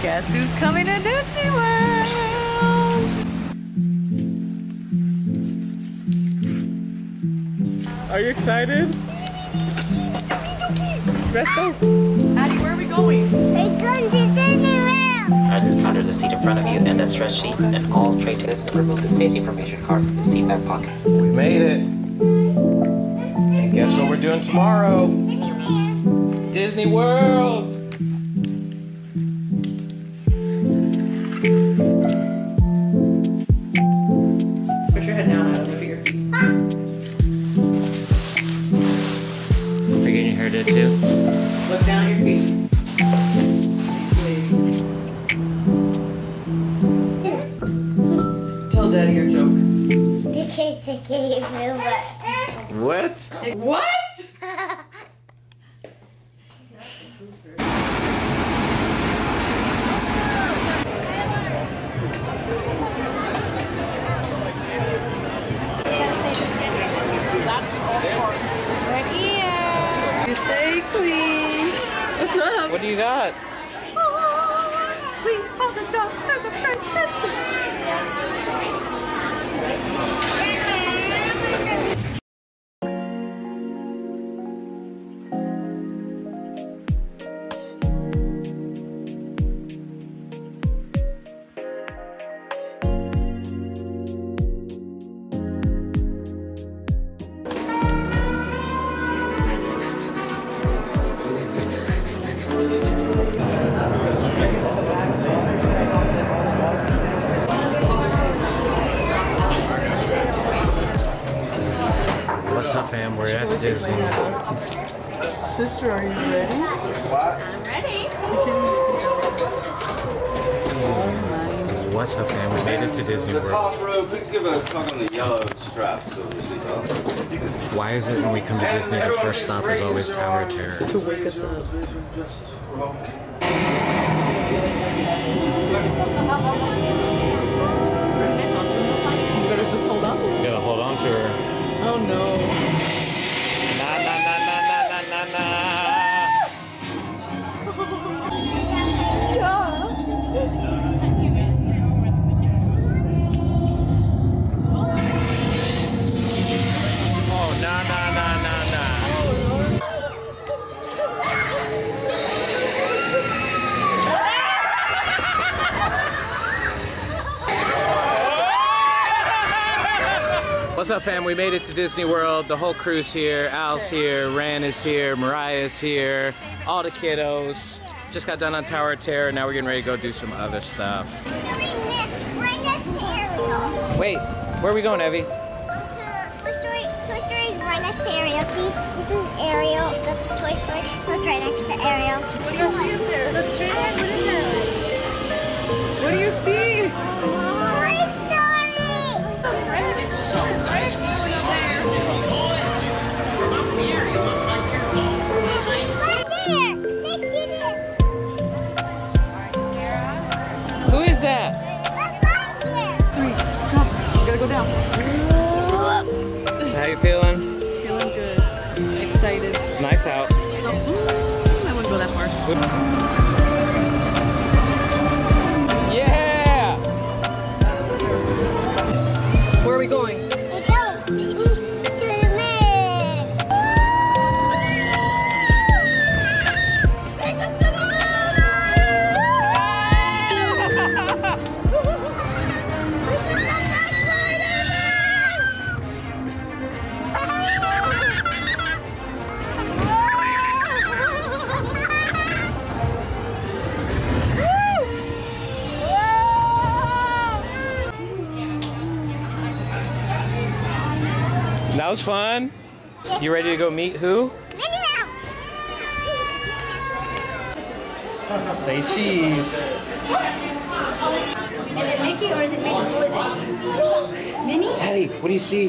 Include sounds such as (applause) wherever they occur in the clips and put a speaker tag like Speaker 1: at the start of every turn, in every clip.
Speaker 1: Guess who's coming to Disney World?
Speaker 2: Are you excited? Resto.
Speaker 1: Addie, where are we going?
Speaker 3: We're going to Disney World.
Speaker 4: Under, under the seat in front of you and the stretch sheets and all straight to this and remove the safety information card from the seat back pocket.
Speaker 2: We made it. And guess what we're doing tomorrow? Disney World.
Speaker 1: Put your head down, Adam. Look at your feet.
Speaker 2: Are you getting your hair did too?
Speaker 1: Look down at your feet.
Speaker 2: What?
Speaker 1: What? Sister, are you ready?
Speaker 5: I'm ready.
Speaker 2: What's up, fam? We made it to Disney
Speaker 6: The
Speaker 2: World.
Speaker 6: top row, please give a tug on the yellow strap so we see top.
Speaker 2: Why is it when we come to Disney, the first stop is always Tower of Terror?
Speaker 1: To wake us up. You better just hold on.
Speaker 2: You gotta hold on to her.
Speaker 1: Oh no.
Speaker 2: What's up, fam? We made it to Disney World. The whole crew's here. Al's here. Ran is here. Mariah's here. All the kiddos. Just got done on Tower of Terror. Now we're getting ready to go do some other stuff.
Speaker 3: Right next to Ariel.
Speaker 2: Wait, where are we going, Evie?
Speaker 3: Toy Story. Toy Story is right next to Ariel. See, this is Ariel. That's Toy Story. So it's right next to Ariel.
Speaker 1: What do you see up there?
Speaker 3: Look straight ahead. What is it?
Speaker 1: What do you see?
Speaker 3: Toy Story. Right there. Look at it.
Speaker 2: Who is that?
Speaker 3: Look right there.
Speaker 1: Jump. You gotta go down.
Speaker 2: So how you feeling?
Speaker 1: Feeling good. Excited.
Speaker 2: It's nice out.
Speaker 1: So, mm, I wouldn't go that far.
Speaker 2: Was fun. You ready to go meet who? Say cheese.
Speaker 5: Is it Mickey or is it Minnie? Who is it? Minnie?
Speaker 2: Eddie, what do you see?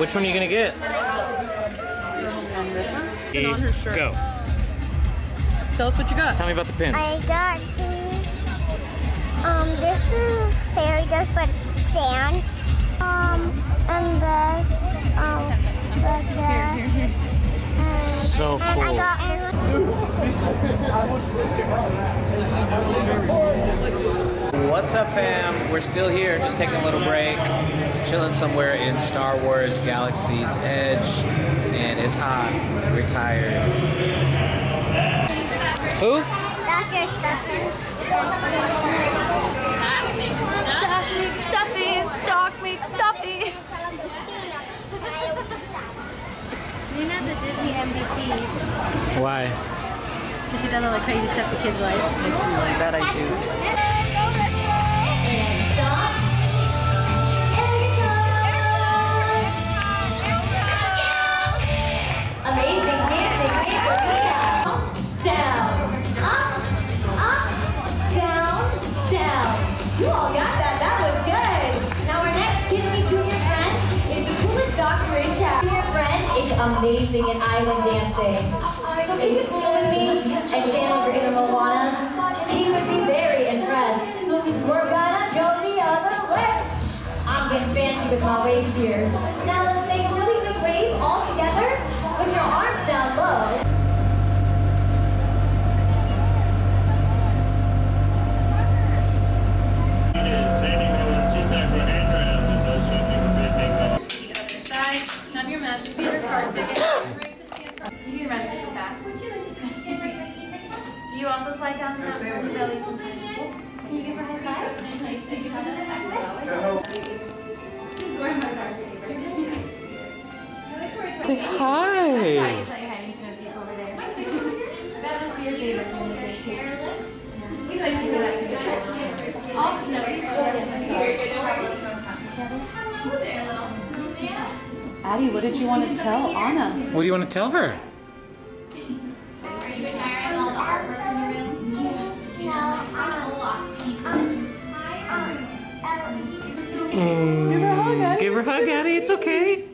Speaker 2: which one are you gonna get?
Speaker 1: And this one? On her shirt.
Speaker 2: Go.
Speaker 1: Tell us what you got.
Speaker 2: Tell me about the pins.
Speaker 3: I got these. Um, this is fairy dust, but sand. Um, and this, um, but this. and-
Speaker 2: So
Speaker 3: and I
Speaker 2: cool.
Speaker 3: got this. (laughs)
Speaker 2: What's up, fam? We're still here, just taking a little break, chilling somewhere in Star Wars Galaxy's Edge, and it's hot. We're tired. Who?
Speaker 3: Dr. Stuffins.
Speaker 5: Stuffings, dog makes stuffings.
Speaker 7: Nina's a Disney MVP
Speaker 2: Why?
Speaker 7: because she does all the crazy stuff the kids like.
Speaker 1: That I do.
Speaker 7: Amazing at island dancing. Can you with me and channel your inner Moana? He would be very impressed. We're gonna go the other way. I'm getting fancy with my waves here. Now
Speaker 1: tell Anna?
Speaker 2: What do you want to tell her?
Speaker 5: Are you admiring all the artwork in your room?
Speaker 3: No, um,
Speaker 2: Mm, give her a hug, Addie. It's okay.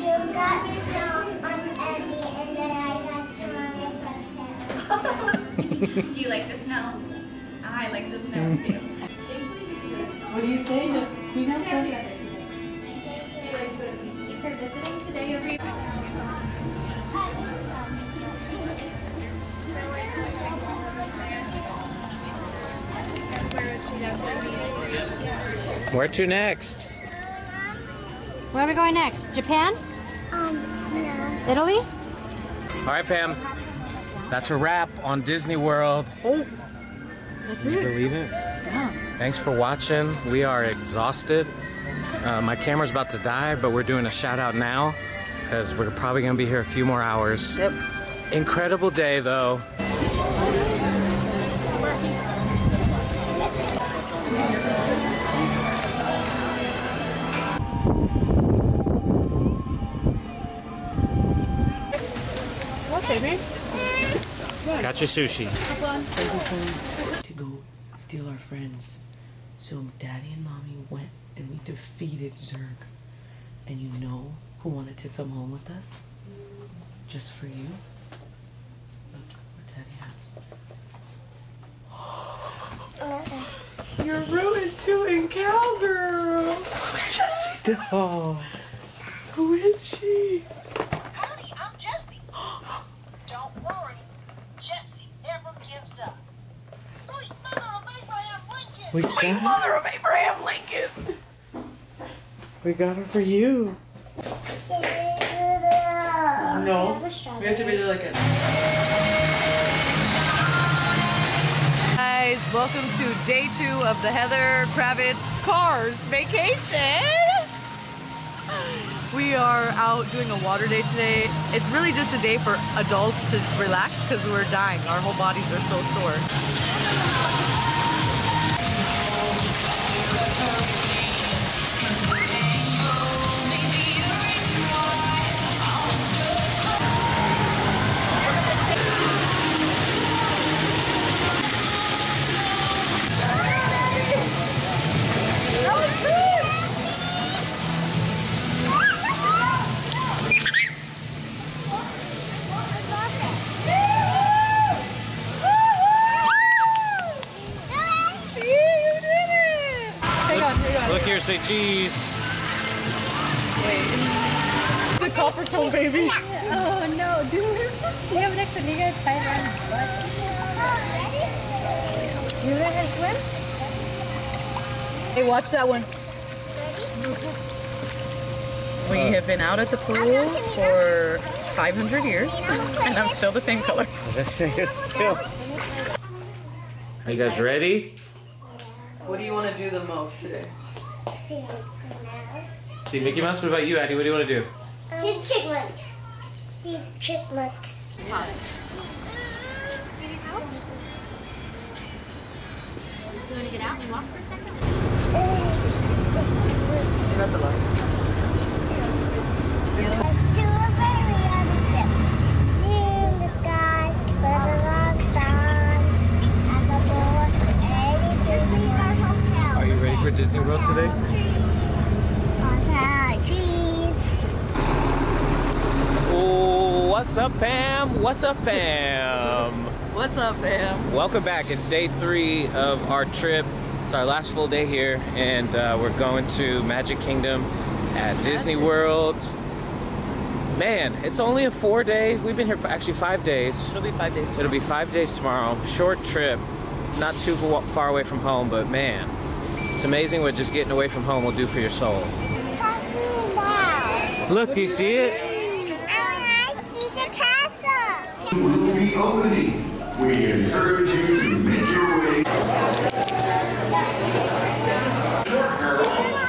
Speaker 3: You got some on Eddie, and then I got some on my friend
Speaker 5: Do you like the snow? I like the snow too.
Speaker 1: What do you say that Queen Anne said?
Speaker 5: If you're visiting today over
Speaker 2: Where to next?
Speaker 7: Where are we going next? Japan?
Speaker 3: Um, no.
Speaker 7: Italy?
Speaker 2: All right, fam. That's a wrap on Disney World.
Speaker 1: Oh, that's
Speaker 2: Can you
Speaker 1: it.
Speaker 2: believe it?
Speaker 1: Yeah.
Speaker 2: Thanks for watching. We are exhausted. Uh, my camera's about to die, but we're doing a shout out now because we're probably going to be here a few more hours.
Speaker 1: Yep.
Speaker 2: Incredible day, though.
Speaker 1: What, baby?
Speaker 2: Got your sushi.
Speaker 8: to go steal our friends. So daddy and mommy went and we defeated Zurg. And you know who wanted to come home with us? Just for you? Look what daddy has. (gasps) You're ruined too in cowgirl. Jessie doll. Who is she?
Speaker 9: Howdy, I'm Jessie. Don't worry, Jessie never gives up. Sweet mother of
Speaker 3: We
Speaker 1: Sweet
Speaker 3: got
Speaker 1: mother of Abraham Lincoln.
Speaker 3: We got her for you. No. We have to be there like a.
Speaker 1: Guys, welcome to day two of the Heather Kravitz Cars vacation. We are out doing a water day today. It's really just a day for adults to relax because we're dying. Our whole bodies are so sore. The copper toe baby. (laughs)
Speaker 7: Oh no, dude. You have an extra knee guard tied around his butt. You know how to swim?
Speaker 1: Hey, watch that one. Ready? We have been out at the pool for 500 years, (laughs) and I'm still the same color.
Speaker 2: Just say it still. Are you guys ready?
Speaker 3: What do you want to do the most today?
Speaker 2: See Mickey Mouse. What about you, Addie? What do you want to do?
Speaker 10: Um, See chipmunks. See chipmunks.
Speaker 7: Do you want to get out and walk for a second?
Speaker 3: Uh, you got the last
Speaker 2: What's up, fam? What's up, fam? Welcome back. It's day three of our trip. It's our last full day here, and uh, we're going to Magic Kingdom at Disney World. Man, it's only a four day. We've been here for actually five days.
Speaker 1: It'll be five days.
Speaker 2: It'll be five days tomorrow. Short trip, not too far away from home, but man, it's amazing what just getting away from home will do for your soul. Look, do you see it?
Speaker 10: And I see the castle.
Speaker 6: Will be opening. We encourage you to make your way.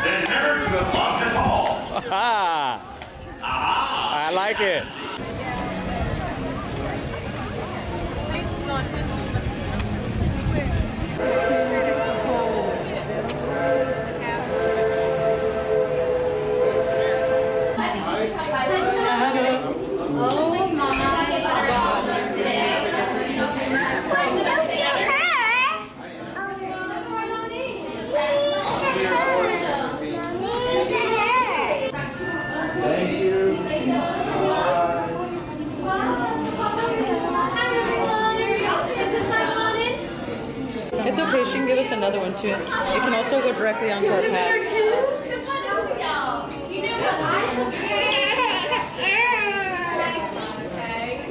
Speaker 6: Then never to the clock at all.
Speaker 2: Ah, (laughs) I like it.
Speaker 1: She can give us another one too. It can also go directly onto our pad.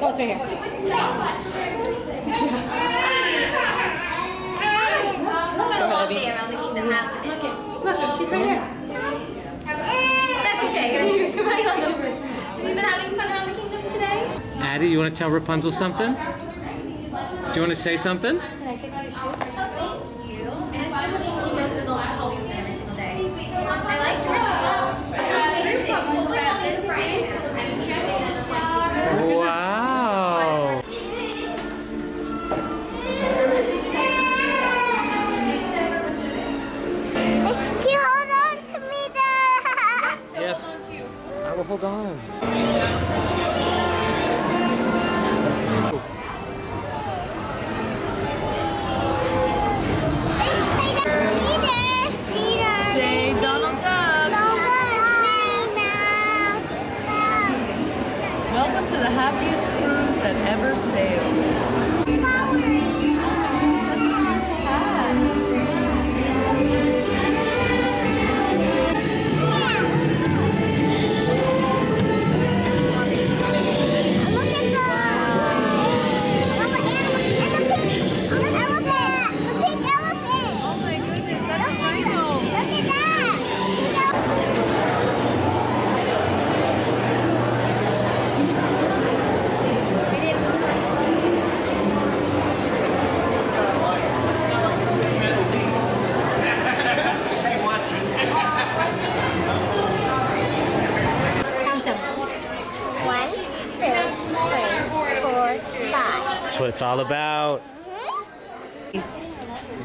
Speaker 1: Oh, it's right here.
Speaker 7: Let's spend a long day around the kingdom. Madison. Look at, look, she's right here. That's okay. Come on over. Have you been having fun around the kingdom today?
Speaker 2: Addie, you want to tell Rapunzel something? Do you want to say something? It's all about.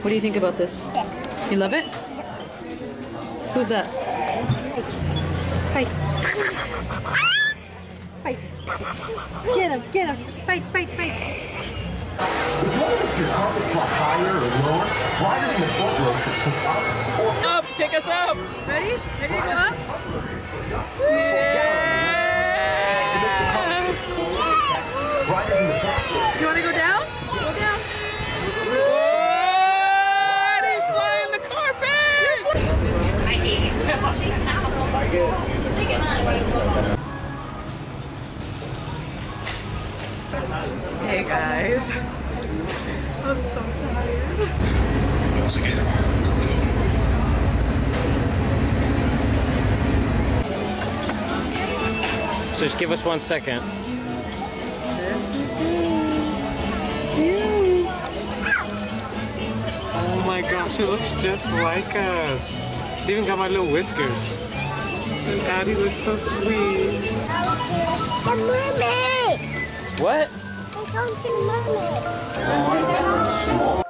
Speaker 1: What do you think about this? You love it? Who's that?
Speaker 5: Fight. Fight. Get him, get him. Fight, fight, fight.
Speaker 11: Would you wonder your carpet flop higher or lower? Why doesn't the foot rope
Speaker 2: Up, take us up.
Speaker 1: Ready? Ready to go up?
Speaker 11: Why
Speaker 1: Hey guys. I'm so tired.
Speaker 11: Once again.
Speaker 2: So just give us one second. Oh my gosh, it looks just like us. It's even got my little whiskers. And Daddy looks so sweet.
Speaker 3: The mermaid!
Speaker 2: What?
Speaker 3: I'm going to the mermaid.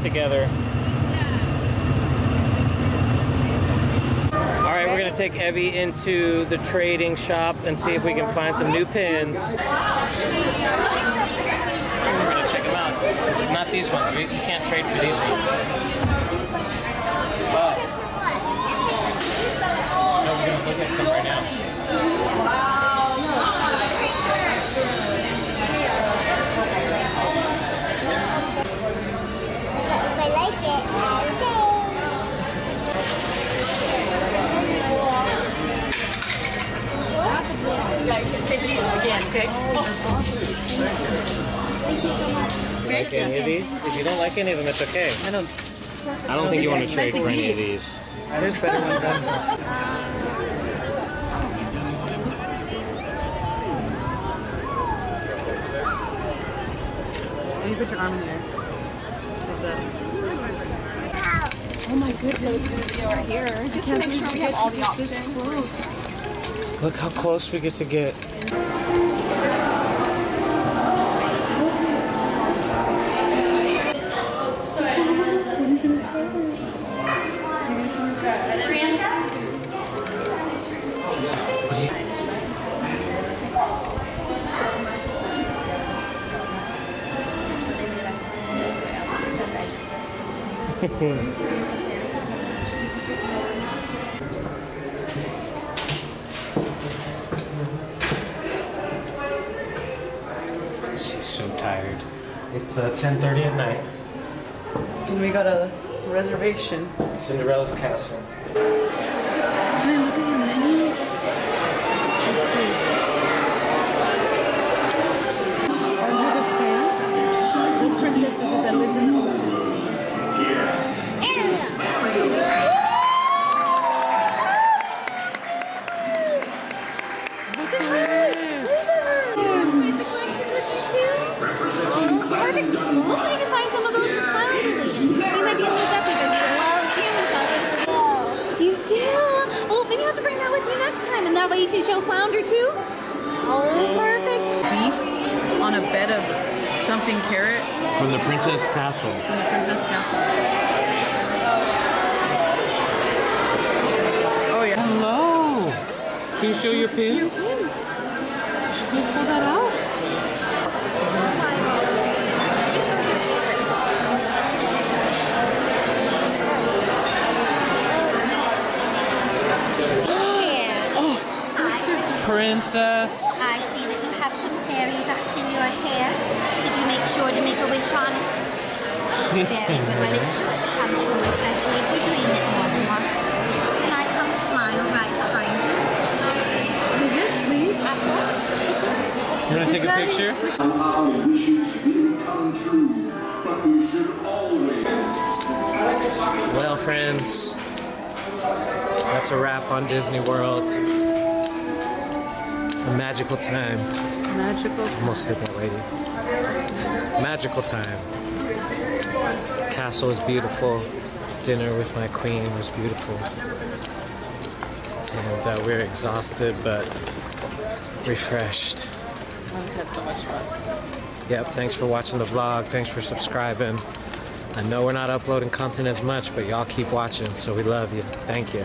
Speaker 2: Together. All right, we're gonna take Evie into the trading shop and see if we can find some new pins. We're gonna check them out. Not these ones. We can't trade for these ones. Okay. Oh. Thank you so much. Like any okay. of these? If you don't like any of them, it's okay.
Speaker 1: I don't.
Speaker 2: I don't think you want to trade for any of these.
Speaker 1: There's better ones out there. Put your arm in there.
Speaker 7: Oh my goodness. Right here. Just to make sure we have all the options.
Speaker 2: Look how close we get to get. She's so tired. It's uh, 10:30 at night.
Speaker 1: And we got a reservation.
Speaker 2: Cinderella's castle.
Speaker 1: Something carrot
Speaker 2: From the Princess Castle.
Speaker 1: from the Princess Castle. Oh yeah.
Speaker 2: Hello. Can you show your pins?
Speaker 1: Can you pull that out?
Speaker 2: Oh, princess.
Speaker 12: I see that you have some fairy dust in your hair. Did you sure to make a wish on it? (laughs) Oh, very good. Well, it's sure to come true, especially if you dream it more than once. Can I come smile right behind you?
Speaker 1: Yes, please.
Speaker 12: Of course.
Speaker 2: You want to take a picture?
Speaker 6: Our wishes will come true, but we should always.
Speaker 2: Well, friends, that's a wrap on Disney World. A magical time.
Speaker 1: Magical time.
Speaker 2: Almost hit that lady. Magical time. Castle was beautiful. Dinner with my queen was beautiful. And uh, we're exhausted but refreshed.
Speaker 1: I've had so much fun.
Speaker 2: Yep, thanks for watching the vlog. Thanks for subscribing. I know we're not uploading content as much, but y'all keep watching, so we love you. Thank you.